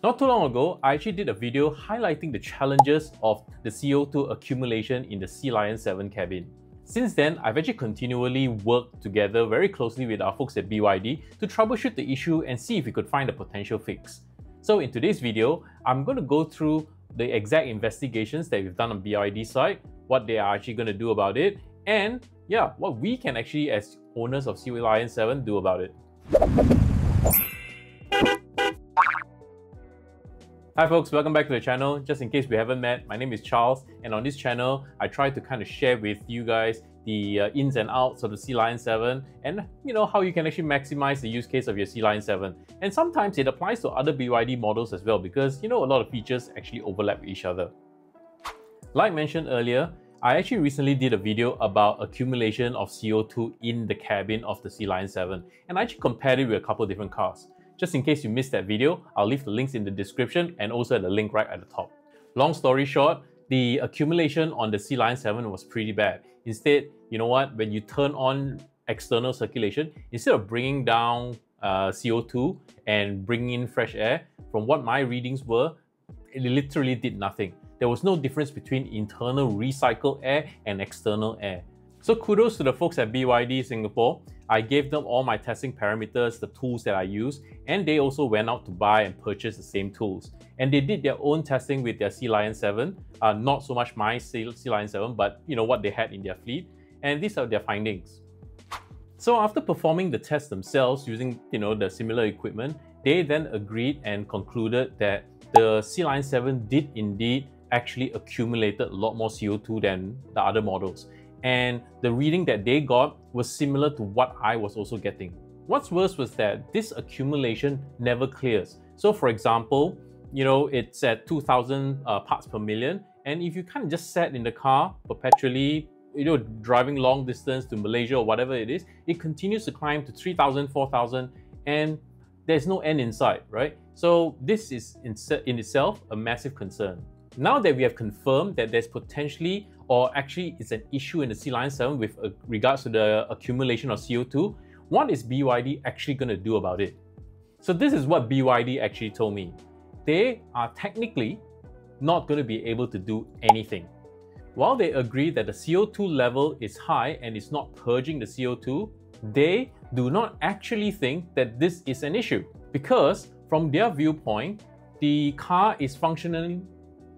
Not too long ago, I actually did a video highlighting the challenges of the CO2 accumulation in the Sealion 7 cabin. Since then, I've actually continually worked together very closely with our folks at BYD to troubleshoot the issue and see if we could find a potential fix. So in today's video, I'm going to go through the exact investigations that we've done on BYD side, what they are actually going to do about it, and yeah, what we can actually as owners of Sealion 7 do about it. Hi folks, welcome back to the channel. Just in case we haven't met, my name is Charles and on this channel, I try to kind of share with you guys the uh, ins and outs of the Sealion 7 and you know how you can actually maximize the use case of your Sealion 7. And sometimes it applies to other BYD models as well because you know a lot of features actually overlap with each other. Like mentioned earlier, I actually recently did a video about accumulation of CO2 in the cabin of the Sealion 7 and I actually compared it with a couple different cars. Just in case you missed that video, I'll leave the links in the description and also the link right at the top. Long story short, the accumulation on the Sealion 7 was pretty bad. Instead, you know what, when you turn on external circulation, instead of bringing down uh, CO2 and bringing in fresh air, from what my readings were, it literally did nothing. There was no difference between internal recycled air and external air. So kudos to the folks at BYD Singapore. I gave them all my testing parameters, the tools that I use, and they also went out to buy and purchase the same tools. And they did their own testing with their Sealion 7, uh, not so much my Sea Lion 7, but you know what they had in their fleet. And these are their findings. So after performing the test themselves using you know the similar equipment, they then agreed and concluded that the Sealion 7 did indeed actually accumulated a lot more CO2 than the other models and the reading that they got was similar to what I was also getting. What's worse was that this accumulation never clears. So for example, you know, it's at 2000 uh, parts per million. And if you kind of just sat in the car perpetually, you know, driving long distance to Malaysia or whatever it is, it continues to climb to 3000, 4000, and there's no end in sight, right? So this is in, in itself a massive concern. Now that we have confirmed that there's potentially or actually it's an issue in the Sealion 7 with uh, regards to the accumulation of CO2, what is BYD actually going to do about it? So this is what BYD actually told me. They are technically not going to be able to do anything. While they agree that the CO2 level is high and is not purging the CO2, they do not actually think that this is an issue because from their viewpoint, the car is functioning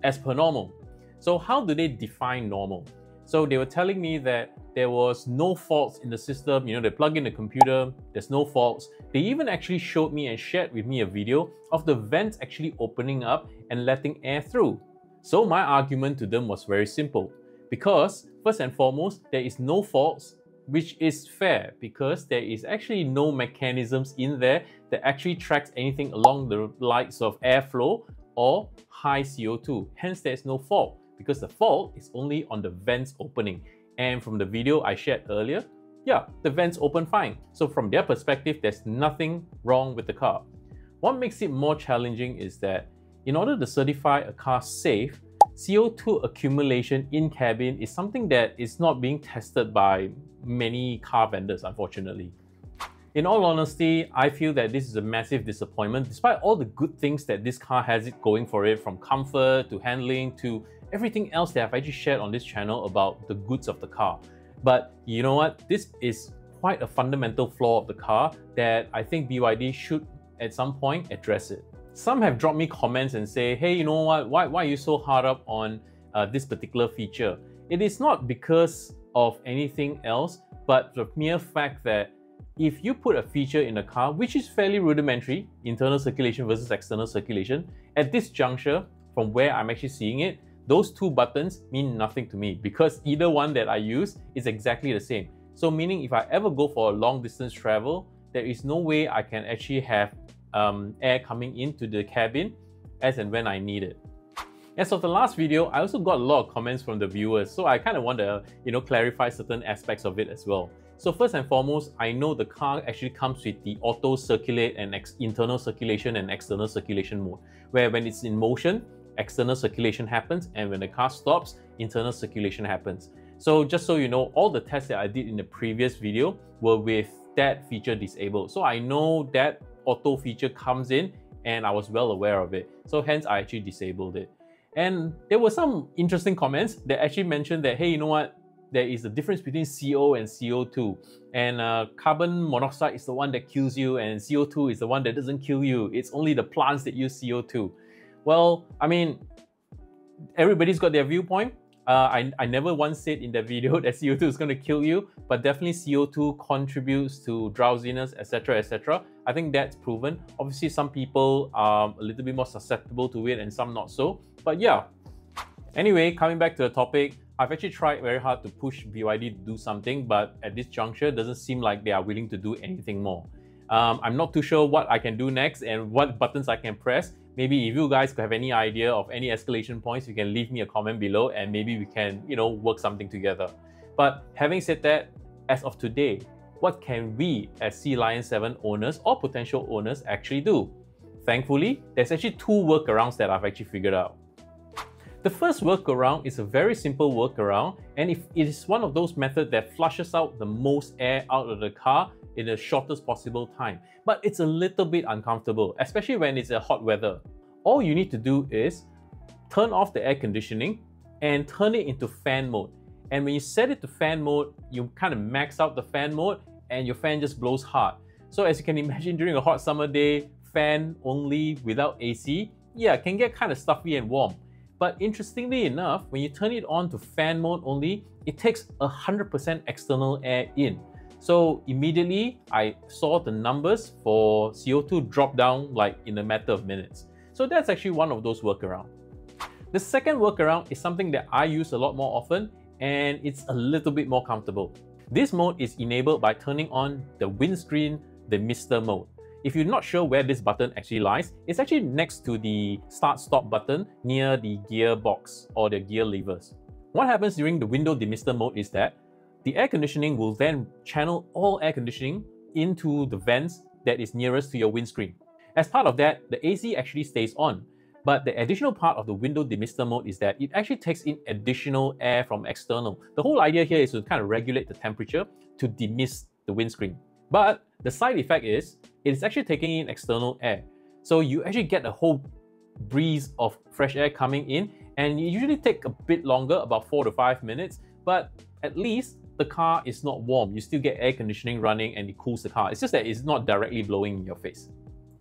as per normal. So how do they define normal? So they were telling me that there was no faults in the system. You know, they plug in the computer, there's no faults. They even actually showed me and shared with me a video of the vents actually opening up and letting air through. So my argument to them was very simple. Because first and foremost, there is no faults, which is fair because there is actually no mechanisms in there that actually tracks anything along the lines of airflow or high CO2. Hence, there's no fault because the fault is only on the vents opening. And from the video I shared earlier, yeah, the vents open fine. So from their perspective, there's nothing wrong with the car. What makes it more challenging is that in order to certify a car safe, CO2 accumulation in cabin is something that is not being tested by many car vendors, unfortunately. In all honesty, I feel that this is a massive disappointment despite all the good things that this car has it going for it from comfort to handling to everything else that I've actually shared on this channel about the goods of the car. But you know what? This is quite a fundamental flaw of the car that I think BYD should at some point address it. Some have dropped me comments and say, hey, you know what? Why, why are you so hard up on uh, this particular feature? It is not because of anything else, but the mere fact that if you put a feature in a car which is fairly rudimentary, internal circulation versus external circulation, at this juncture, from where I'm actually seeing it, those two buttons mean nothing to me because either one that I use is exactly the same. So meaning if I ever go for a long distance travel, there is no way I can actually have um, air coming into the cabin as and when I need it. As of the last video, I also got a lot of comments from the viewers, so I kind of want to, you know, clarify certain aspects of it as well. So first and foremost, I know the car actually comes with the auto circulate and internal circulation and external circulation mode, where when it's in motion, external circulation happens, and when the car stops, internal circulation happens. So just so you know, all the tests that I did in the previous video were with that feature disabled. So I know that auto feature comes in and I was well aware of it. So hence I actually disabled it. And there were some interesting comments that actually mentioned that, hey, you know what? There is a difference between CO and CO2. And uh, carbon monoxide is the one that kills you, and CO2 is the one that doesn't kill you. It's only the plants that use CO2. Well, I mean, everybody's got their viewpoint. Uh, I, I never once said in the video that CO2 is going to kill you, but definitely CO2 contributes to drowsiness, etc., etc. I think that's proven. Obviously, some people are a little bit more susceptible to it and some not so. But yeah. Anyway, coming back to the topic, I've actually tried very hard to push BYD to do something, but at this juncture, it doesn't seem like they are willing to do anything more. Um, I'm not too sure what I can do next and what buttons I can press. Maybe if you guys have any idea of any escalation points, you can leave me a comment below and maybe we can, you know, work something together. But having said that, as of today, what can we as Sealion 7 owners or potential owners actually do? Thankfully, there's actually two workarounds that I've actually figured out. The first workaround is a very simple workaround and if it is one of those methods that flushes out the most air out of the car in the shortest possible time. But it's a little bit uncomfortable, especially when it's a hot weather. All you need to do is turn off the air conditioning and turn it into fan mode. And when you set it to fan mode, you kind of max out the fan mode and your fan just blows hard. So as you can imagine during a hot summer day, fan only without AC, yeah, can get kind of stuffy and warm. But interestingly enough, when you turn it on to fan mode only, it takes 100% external air in. So immediately I saw the numbers for CO2 drop down like in a matter of minutes. So that's actually one of those workarounds. The second workaround is something that I use a lot more often and it's a little bit more comfortable. This mode is enabled by turning on the windscreen demister mode. If you're not sure where this button actually lies, it's actually next to the start-stop button near the gear box or the gear levers. What happens during the window demister mode is that the air conditioning will then channel all air conditioning into the vents that is nearest to your windscreen. As part of that, the AC actually stays on, but the additional part of the window demister mode is that it actually takes in additional air from external. The whole idea here is to kind of regulate the temperature to demist the windscreen. But the side effect is it is actually taking in external air. So you actually get a whole breeze of fresh air coming in and it usually take a bit longer, about four to five minutes, but at least the car is not warm. You still get air conditioning running and it cools the car. It's just that it's not directly blowing in your face.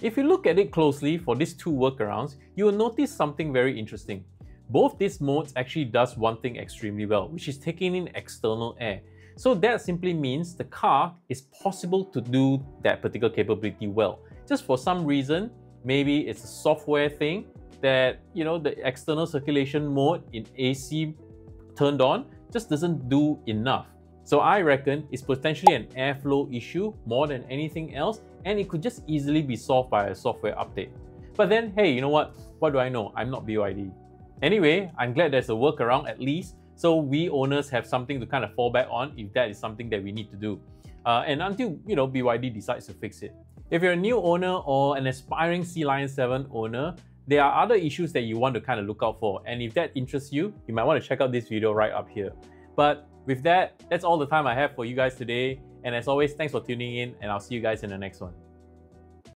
If you look at it closely for these two workarounds, you will notice something very interesting. Both these modes actually does one thing extremely well, which is taking in external air. So that simply means the car is possible to do that particular capability well. Just for some reason, maybe it's a software thing that, you know, the external circulation mode in AC turned on just doesn't do enough. So I reckon it's potentially an airflow issue more than anything else, and it could just easily be solved by a software update. But then, hey, you know what? What do I know? I'm not BYD. Anyway, I'm glad there's a workaround at least so we owners have something to kind of fall back on if that is something that we need to do. Uh, and until you know BYD decides to fix it. If you're a new owner or an aspiring Sealion 7 owner, there are other issues that you want to kind of look out for. And if that interests you, you might want to check out this video right up here. But with that, that's all the time I have for you guys today. And as always, thanks for tuning in and I'll see you guys in the next one.